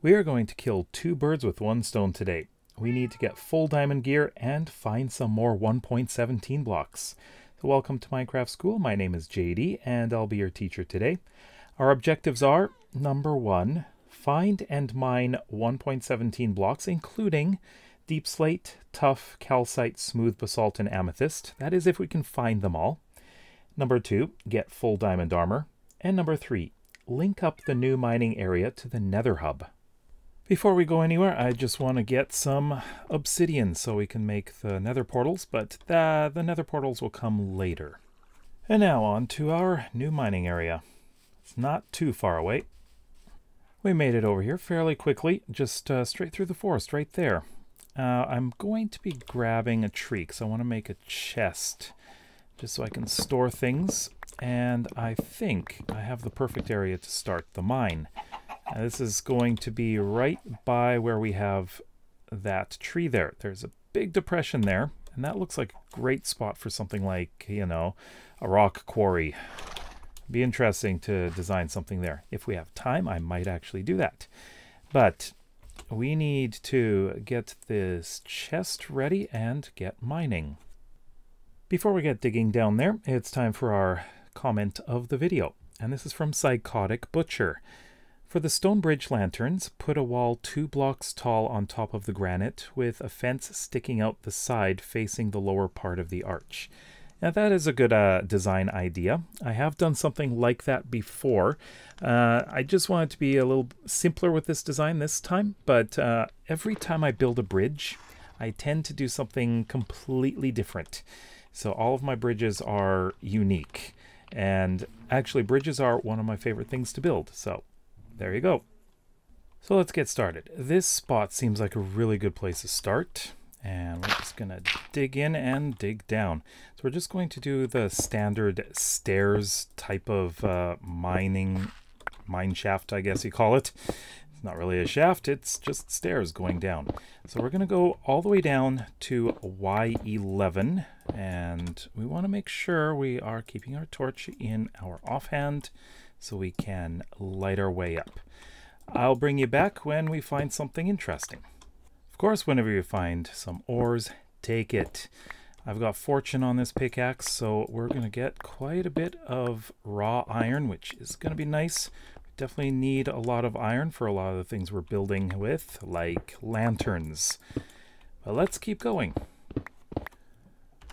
We are going to kill two birds with one stone today. We need to get full diamond gear and find some more 1.17 blocks. So welcome to Minecraft School. My name is JD and I'll be your teacher today. Our objectives are number one, find and mine 1.17 blocks, including deep slate, tuff, calcite, smooth basalt, and amethyst. That is if we can find them all. Number two, get full diamond armor. And number three, link up the new mining area to the nether hub. Before we go anywhere, I just want to get some obsidian so we can make the nether portals, but the, the nether portals will come later. And now on to our new mining area. It's not too far away. We made it over here fairly quickly, just uh, straight through the forest right there. Uh, I'm going to be grabbing a tree because I want to make a chest just so I can store things. And I think I have the perfect area to start the mine. This is going to be right by where we have that tree there. There's a big depression there, and that looks like a great spot for something like, you know, a rock quarry. Be interesting to design something there. If we have time, I might actually do that. But we need to get this chest ready and get mining. Before we get digging down there, it's time for our comment of the video. And this is from Psychotic Butcher. For the stone bridge lanterns, put a wall two blocks tall on top of the granite with a fence sticking out the side facing the lower part of the arch. Now that is a good uh, design idea. I have done something like that before. Uh, I just wanted to be a little simpler with this design this time, but uh, every time I build a bridge, I tend to do something completely different. So all of my bridges are unique. And actually, bridges are one of my favorite things to build. So there you go. So let's get started. This spot seems like a really good place to start. And we're just to dig in and dig down. So we're just going to do the standard stairs type of uh, mining, mine shaft, I guess you call it. It's not really a shaft, it's just stairs going down. So we're going to go all the way down to Y11. And we want to make sure we are keeping our torch in our offhand so we can light our way up. I'll bring you back when we find something interesting. Of course, whenever you find some ores, take it. I've got fortune on this pickaxe, so we're going to get quite a bit of raw iron, which is going to be nice. Definitely need a lot of iron for a lot of the things we're building with, like lanterns. But let's keep going.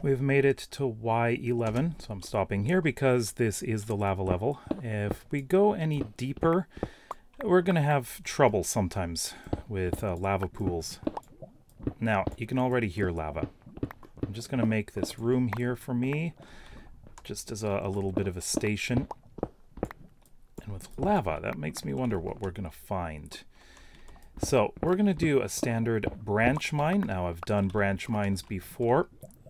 We've made it to Y11, so I'm stopping here because this is the lava level. If we go any deeper, we're going to have trouble sometimes with uh, lava pools. Now, you can already hear lava. I'm just going to make this room here for me, just as a, a little bit of a station. Lava, that makes me wonder what we're going to find. So we're going to do a standard branch mine. Now I've done branch mines before.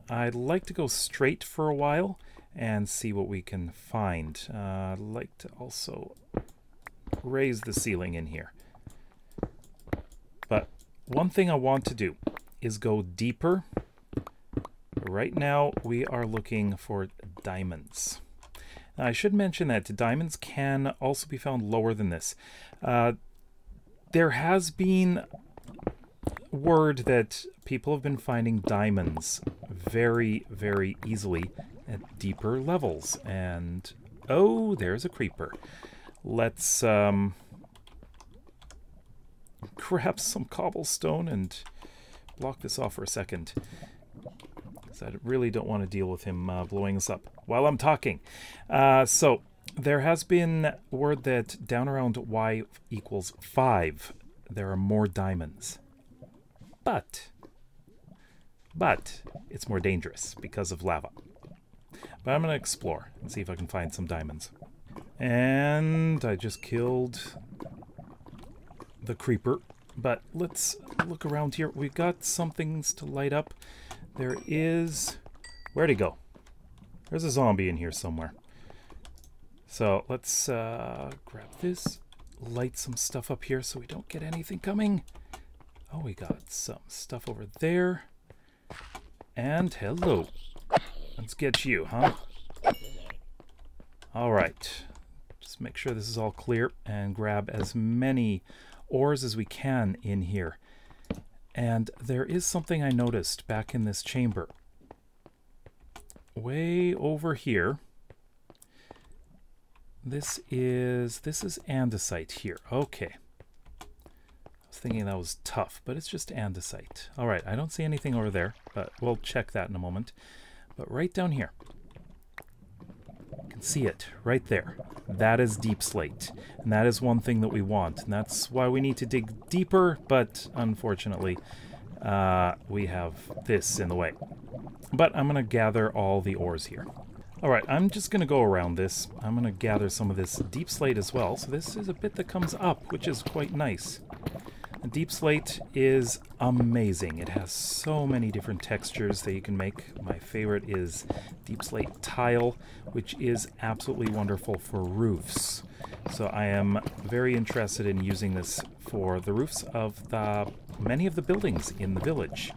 I'd like to go straight for a while and see what we can find. Uh, I'd like to also raise the ceiling in here. But one thing I want to do is go deeper. Right now we are looking for diamonds. I should mention that diamonds can also be found lower than this. Uh, there has been word that people have been finding diamonds very, very easily at deeper levels. And, oh, there's a creeper. Let's um, grab some cobblestone and block this off for a second. I really don't want to deal with him uh, blowing us up while I'm talking. Uh, so, there has been word that down around y equals 5, there are more diamonds. But, but, it's more dangerous because of lava. But I'm going to explore and see if I can find some diamonds. And I just killed the creeper. But let's look around here. We've got some things to light up. There is... Where'd he go? There's a zombie in here somewhere. So let's uh, grab this, light some stuff up here so we don't get anything coming. Oh, we got some stuff over there. And hello. Let's get you, huh? All right. Just make sure this is all clear and grab as many ores as we can in here. And there is something I noticed back in this chamber. Way over here. This is this is andesite here. Okay. I was thinking that was tuff, but it's just andesite. All right, I don't see anything over there, but we'll check that in a moment. But right down here, can see it right there. That is deep slate. And that is one thing that we want. And that's why we need to dig deeper, but unfortunately, uh, we have this in the way. But I'm going to gather all the ores here. All right, I'm just going to go around this. I'm going to gather some of this deep slate as well. So this is a bit that comes up, which is quite nice. Deep Slate is amazing. It has so many different textures that you can make. My favorite is Deep Slate Tile, which is absolutely wonderful for roofs. So I am very interested in using this for the roofs of the many of the buildings in the village.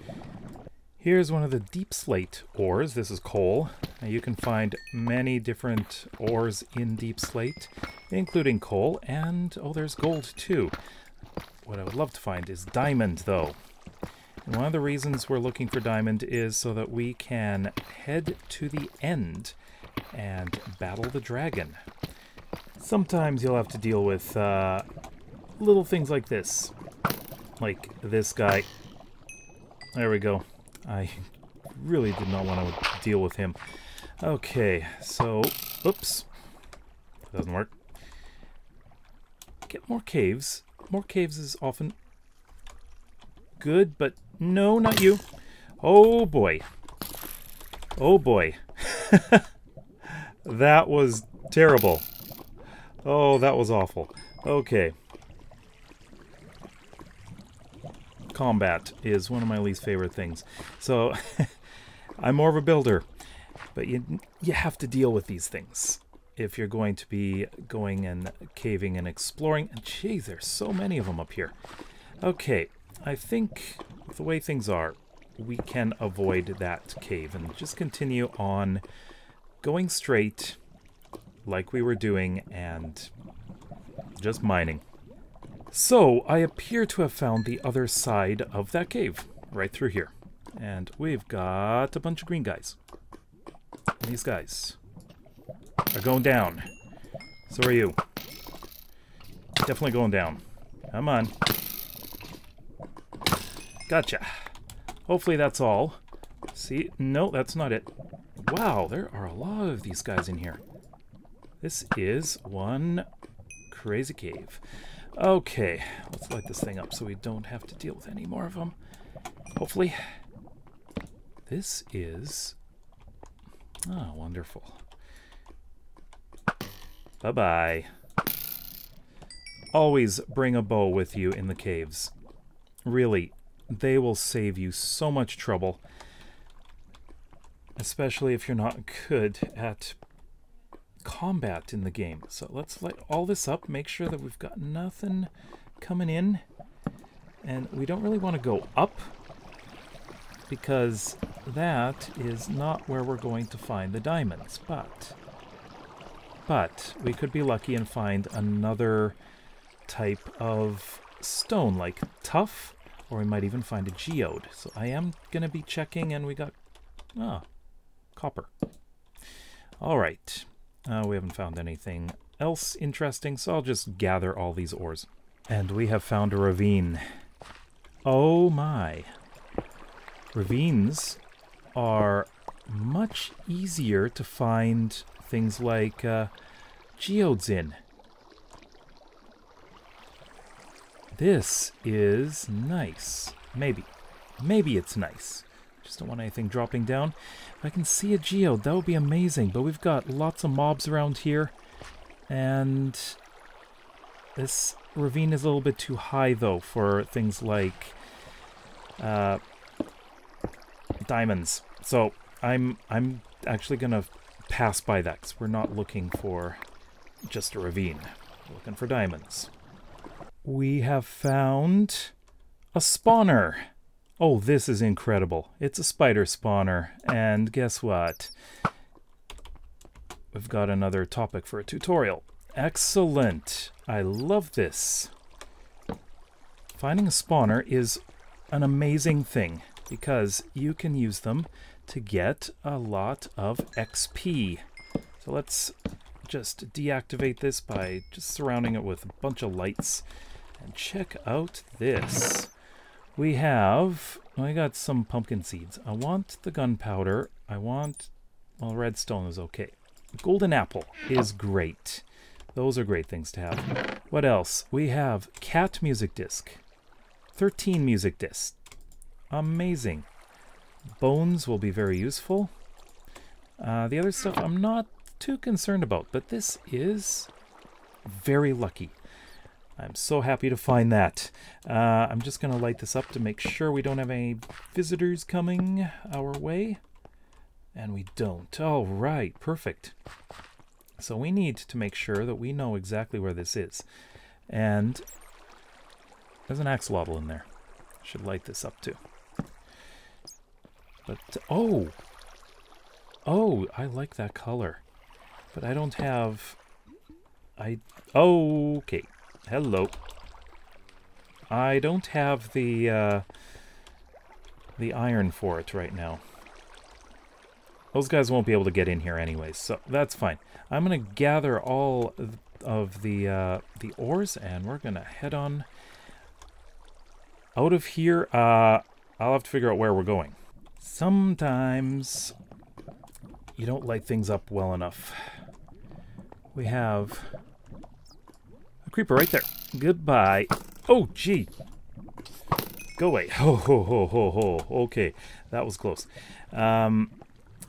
Here's one of the deep slate ores. This is coal. Now you can find many different ores in deep slate, including coal, and oh, there's gold too. What I would love to find is diamond, though. And one of the reasons we're looking for diamond is so that we can head to the end and battle the dragon. Sometimes you'll have to deal with uh, little things like this. Like this guy. There we go. I really did not want to deal with him. Okay, so... Oops. Doesn't work. Get more caves. More caves is often good, but no, not you. Oh boy. Oh boy. that was terrible. Oh, that was awful. Okay. Combat is one of my least favorite things. So, I'm more of a builder. But you, you have to deal with these things if you're going to be going and caving and exploring. And geez, there's so many of them up here. Okay, I think the way things are, we can avoid that cave and just continue on going straight like we were doing and just mining. So, I appear to have found the other side of that cave, right through here. And we've got a bunch of green guys. These guys are going down. So are you. Definitely going down. Come on. Gotcha. Hopefully that's all. See? No, that's not it. Wow, there are a lot of these guys in here. This is one crazy cave. Okay, let's light this thing up so we don't have to deal with any more of them. Hopefully. This is... Oh, wonderful. Bye-bye. Always bring a bow with you in the caves. Really, they will save you so much trouble. Especially if you're not good at combat in the game. So let's light all this up, make sure that we've got nothing coming in. And we don't really want to go up because that is not where we're going to find the diamonds. But but we could be lucky and find another type of stone, like tuff, or we might even find a geode. So I am going to be checking, and we got, ah, copper. All right. Uh, we haven't found anything else interesting, so I'll just gather all these ores. And we have found a ravine. Oh my. Ravines are much easier to find things like uh, geodes in. This is nice. Maybe. Maybe it's nice. Just don't want anything dropping down. If I can see a geode, that would be amazing. But we've got lots of mobs around here. And this ravine is a little bit too high, though, for things like uh, diamonds. So I'm I'm actually going to pass by that because we're not looking for just a ravine. We're looking for diamonds. We have found a spawner. Oh, this is incredible. It's a spider spawner. And guess what? We've got another topic for a tutorial. Excellent. I love this. finding a spawner is an amazing thing because you can use them to get a lot of XP. So let's just deactivate this by just surrounding it with a bunch of lights. And check out this. We have, I got some pumpkin seeds. I want the gunpowder. I want, well, redstone is okay. Golden apple is great. Those are great things to have. What else? We have cat music disc. 13 music discs. Amazing. Bones will be very useful. Uh, the other stuff I'm not too concerned about, but this is very lucky. I'm so happy to find that. Uh, I'm just going to light this up to make sure we don't have any visitors coming our way. And we don't. All right, perfect. So we need to make sure that we know exactly where this is. And there's an axolotl in there. Should light this up too. But, oh! Oh, I like that color. But I don't have... I... Oh, okay. Hello. I don't have the, uh, the iron for it right now. Those guys won't be able to get in here anyways, so that's fine. I'm going to gather all of the, uh, the ores, and we're going to head on out of here. Uh, I'll have to figure out where we're going. Sometimes you don't light things up well enough. We have a creeper right there. Goodbye. Oh, gee. Go away. Ho, ho, ho, ho, ho. Okay, that was close. Um,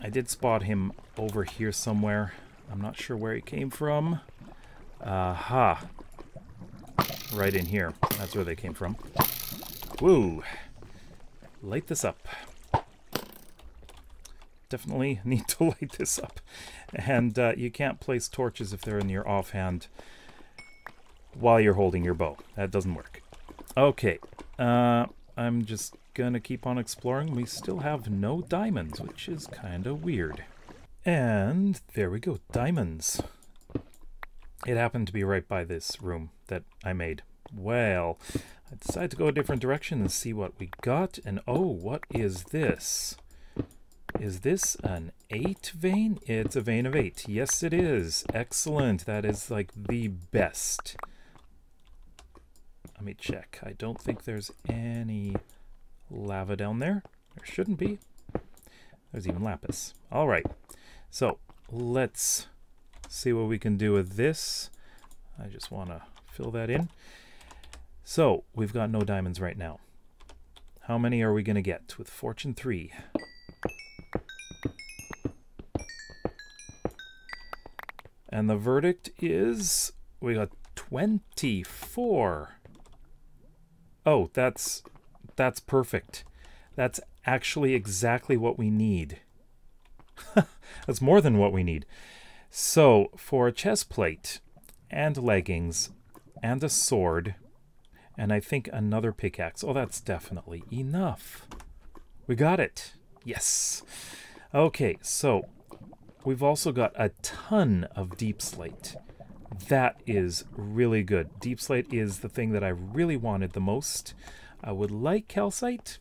I did spot him over here somewhere. I'm not sure where he came from. Aha. Uh -huh. Right in here. That's where they came from. Woo. Light this up. Definitely need to light this up. And uh, you can't place torches if they're in your offhand while you're holding your bow. That doesn't work. Okay. Uh, I'm just gonna keep on exploring. We still have no diamonds, which is kind of weird. And there we go, diamonds. It happened to be right by this room that I made. Well, I decided to go a different direction and see what we got. And oh, what is this? Is this an 8 vein? It's a vein of 8. Yes, it is. Excellent. That is like the best. Let me check. I don't think there's any lava down there. There shouldn't be. There's even lapis. All right. So let's see what we can do with this. I just want to fill that in. So we've got no diamonds right now. How many are we going to get with fortune 3? And the verdict is we got 24. Oh, that's that's perfect. That's actually exactly what we need. That's more than what we need. So, for a chest plate and leggings and a sword and I think another pickaxe. Oh, that's definitely enough. We got it. Yes. Okay, so we've also got a ton of deep slate. That is really good. Deep slate is the thing that I really wanted the most. I would like calcite,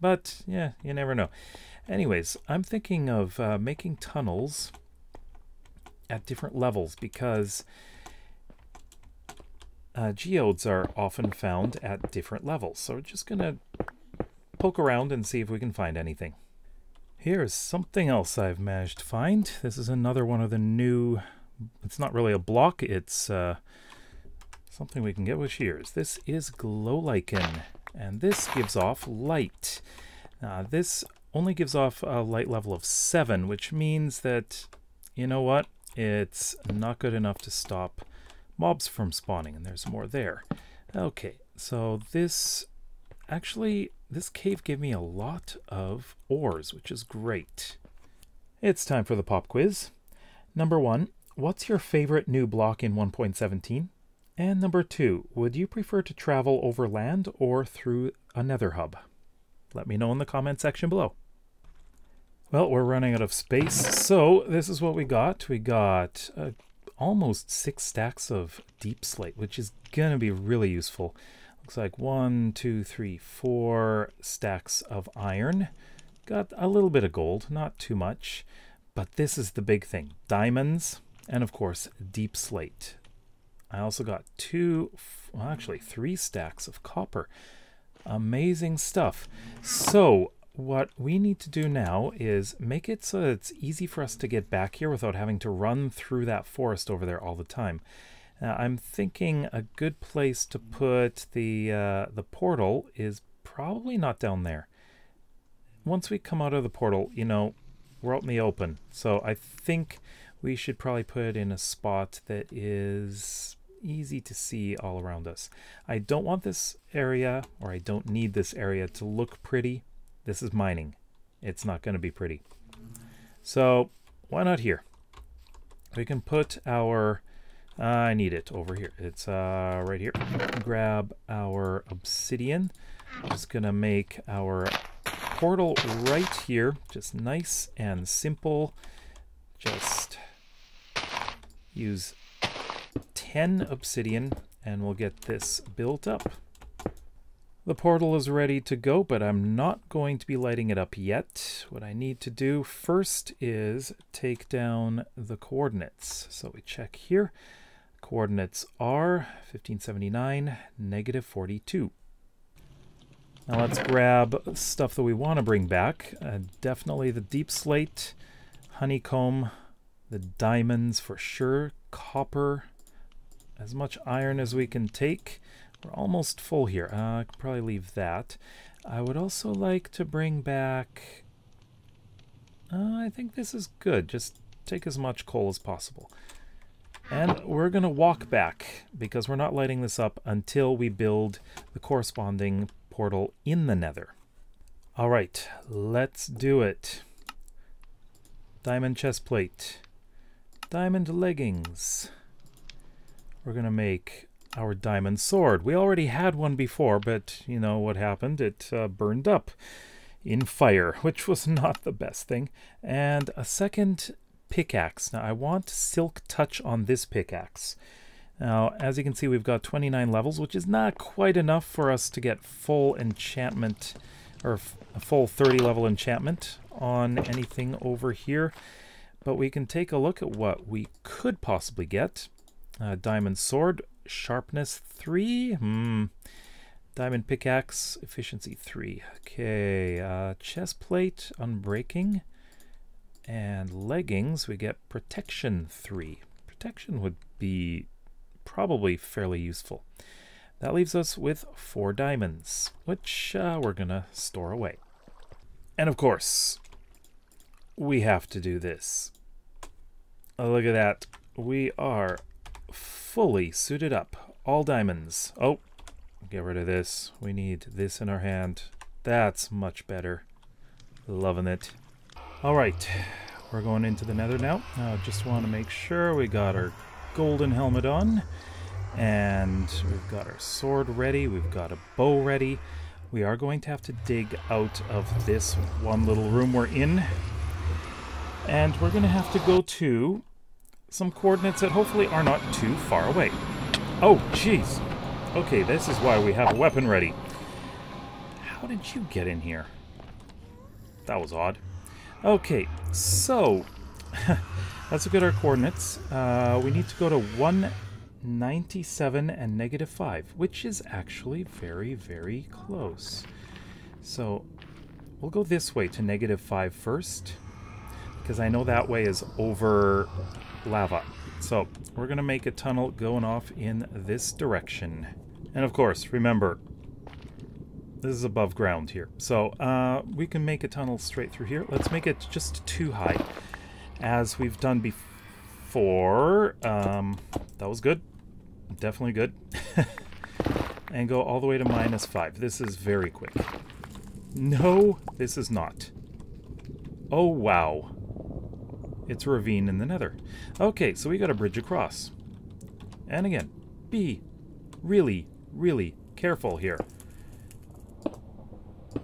but yeah, you never know. Anyways, I'm thinking of uh, making tunnels at different levels because uh, geodes are often found at different levels. So we're just going to poke around and see if we can find anything. Here's something else I've managed to find. This is another one of the new it's not really a block, it's uh, something we can get with shears. This is glow lichen, and this gives off light. Uh, this only gives off a light level of 7, which means that, you know what, it's not good enough to stop mobs from spawning, and there's more there. Okay, so this, actually, this cave gave me a lot of ores, which is great. It's time for the pop quiz. Number one, What's your favorite new block in 1.17? And number two, would you prefer to travel over land or through a nether hub? Let me know in the comment section below. Well, we're running out of space, so this is what we got. We got uh, almost six stacks of deep slate, which is going to be really useful. Looks like one, two, three, four stacks of iron. Got a little bit of gold, not too much. But this is the big thing. Diamonds, and of course, deep slate. I also got two, well, actually three stacks of copper. Amazing stuff. So what we need to do now is make it so it's easy for us to get back here without having to run through that forest over there all the time. Now, I'm thinking a good place to put the uh, the portal is probably not down there. Once we come out of the portal, you know, we're out in the open. So I think we should probably put it in a spot that is easy to see all around us. I don't want this area, or I don't need this area to look pretty. This is mining. It's not going to be pretty. So why not here? We can put our I need it over here. It's uh, right here. Grab our obsidian. Just gonna make our portal right here. Just nice and simple. Just use 10 obsidian and we'll get this built up. The portal is ready to go, but I'm not going to be lighting it up yet. What I need to do first is take down the coordinates. So we check here. Coordinates are 1579, negative 42. Now let's grab stuff that we want to bring back. Uh, definitely the deep slate, honeycomb, the diamonds for sure, copper, as much iron as we can take. We're almost full here. Uh, I could probably leave that. I would also like to bring back... Uh, I think this is good. Just take as much coal as possible. And we're going to walk back because we're not lighting this up until we build the corresponding portal in the nether. All right, let's do it. Diamond chest plate. Diamond leggings. We're going to make our diamond sword. We already had one before, but you know what happened? It uh, burned up in fire, which was not the best thing. And a second pickaxe. Now I want silk touch on this pickaxe. Now, as you can see, we've got 29 levels, which is not quite enough for us to get full enchantment, or a full 30 level enchantment on anything over here. But we can take a look at what we could possibly get. Uh, diamond sword, sharpness 3. Hmm. Diamond pickaxe, efficiency 3. Okay, uh, chest plate, unbreaking. And leggings, we get protection 3. Protection would be probably fairly useful. That leaves us with four diamonds, which uh, we're going to store away. And of course, we have to do this. Oh, look at that. We are fully suited up. All diamonds. Oh, get rid of this. We need this in our hand. That's much better. Loving it. All right, we're going into the nether now. I just want to make sure we got our golden helmet on. And we've got our sword ready. We've got a bow ready. We are going to have to dig out of this one little room we're in. And we're going to have to go to some coordinates that hopefully are not too far away. Oh, jeez. Okay, this is why we have a weapon ready. How did you get in here? That was odd. Okay, so let's look at our coordinates. Uh, we need to go to 197 and negative 5, which is actually very, very close. So we'll go this way to negative 5 first, because I know that way is over lava. So we're going to make a tunnel going off in this direction. And of course, remember, this is above ground here. So uh, we can make a tunnel straight through here. Let's make it just too high, as we've done before. Um, that was good. Definitely good. and go all the way to minus 5. This is very quick. No, this is not. Oh, wow. It's a ravine in the nether. Okay, so we got a bridge across. And again, be really, really careful here.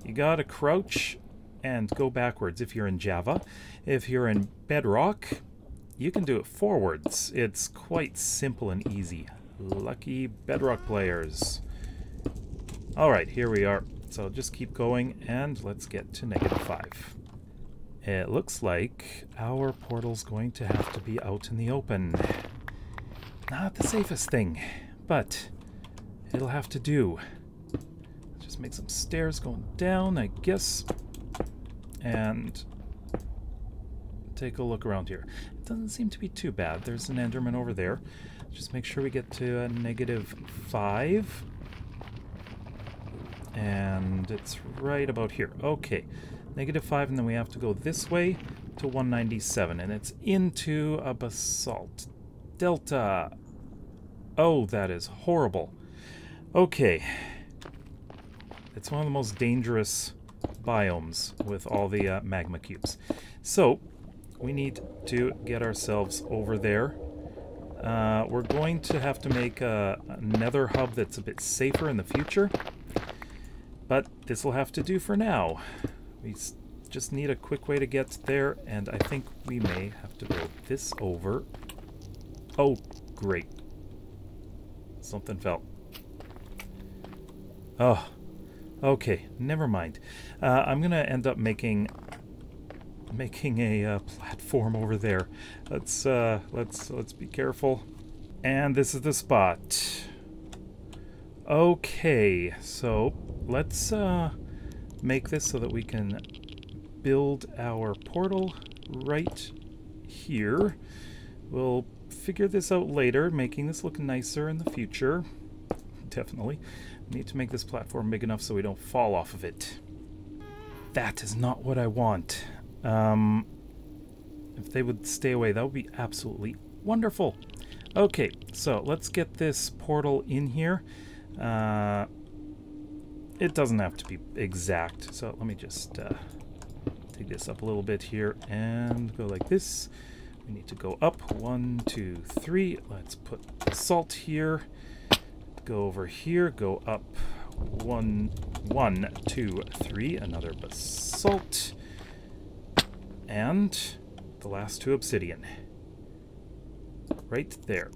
You gotta crouch and go backwards if you're in Java. If you're in Bedrock, you can do it forwards. It's quite simple and easy. Lucky Bedrock players. All right, here we are. So just keep going and let's get to negative 5. It looks like our portal's going to have to be out in the open. Not the safest thing, but it'll have to do. Just make some stairs going down, I guess. And take a look around here. It doesn't seem to be too bad. There's an Enderman over there. Just make sure we get to a negative 5. And it's right about here. Okay. Negative 5, and then we have to go this way to 197. And it's into a basalt. Delta. Oh, that is horrible. Okay. It's one of the most dangerous biomes with all the uh, magma cubes. So, we need to get ourselves over there. Uh, we're going to have to make a, a nether hub that's a bit safer in the future. But this will have to do for now. We just need a quick way to get there, and I think we may have to build this over. Oh, great. Something fell. Oh, okay, never mind. Uh, I'm gonna end up making making a uh, platform over there. Let's uh, let's let's be careful. And this is the spot. Okay, so let's uh, make this so that we can build our portal right here. We'll figure this out later, making this look nicer in the future. Definitely. Need to make this platform big enough so we don't fall off of it. That is not what I want. Um, if they would stay away, that would be absolutely wonderful. Okay, so let's get this portal in here. Uh, it doesn't have to be exact, so let me just uh, take this up a little bit here and go like this. We need to go up. One, two, three. Let's put salt here. Go over here. Go up. One, one, two, three. Another basalt. And the last two obsidian. Right there.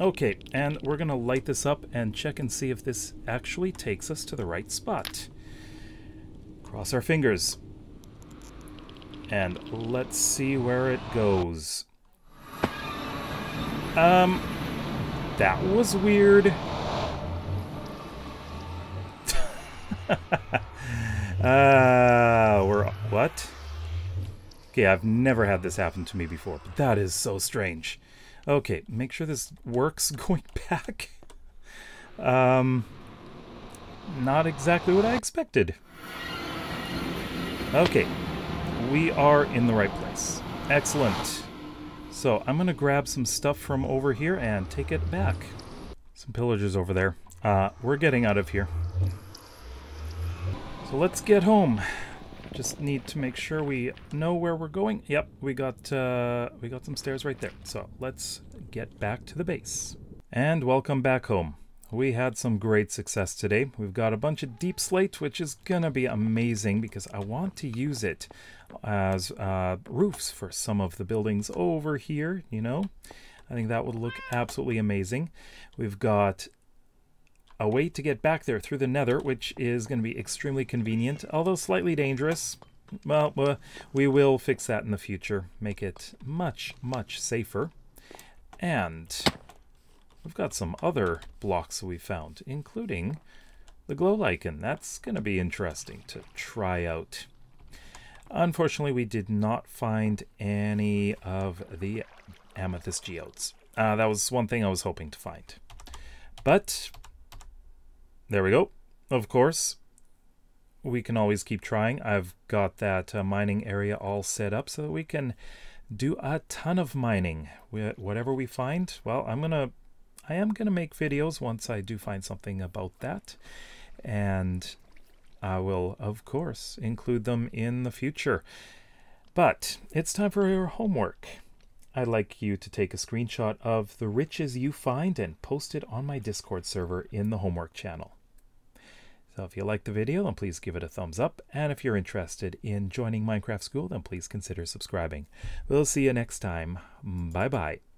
Okay, and we're going to light this up and check and see if this actually takes us to the right spot. Cross our fingers. And let's see where it goes. Um, that was weird. uh, we're, what? Okay, I've never had this happen to me before, but that is so strange. Okay, make sure this works going back. Um, not exactly what I expected. Okay, we are in the right place. Excellent. So I'm going to grab some stuff from over here and take it back. Some pillagers over there. Uh, we're getting out of here. So let's get home. Just need to make sure we know where we're going. Yep, we got uh, we got some stairs right there. So let's get back to the base. And welcome back home. We had some great success today. We've got a bunch of deep slate, which is gonna be amazing because I want to use it as uh, roofs for some of the buildings over here, you know. I think that would look absolutely amazing. We've got a way to get back there through the nether, which is going to be extremely convenient, although slightly dangerous. Well, uh, we will fix that in the future, make it much, much safer. And we've got some other blocks we found, including the glow lichen. That's going to be interesting to try out. Unfortunately, we did not find any of the amethyst geodes. Uh, that was one thing I was hoping to find. But there we go. Of course, we can always keep trying. I've got that uh, mining area all set up so that we can do a ton of mining. We, whatever we find, well, I'm gonna, I am gonna make videos once I do find something about that, and I will, of course, include them in the future. But it's time for your homework. I'd like you to take a screenshot of the riches you find and post it on my Discord server in the homework channel. So if you like the video, then please give it a thumbs up. And if you're interested in joining Minecraft School, then please consider subscribing. We'll see you next time. Bye-bye.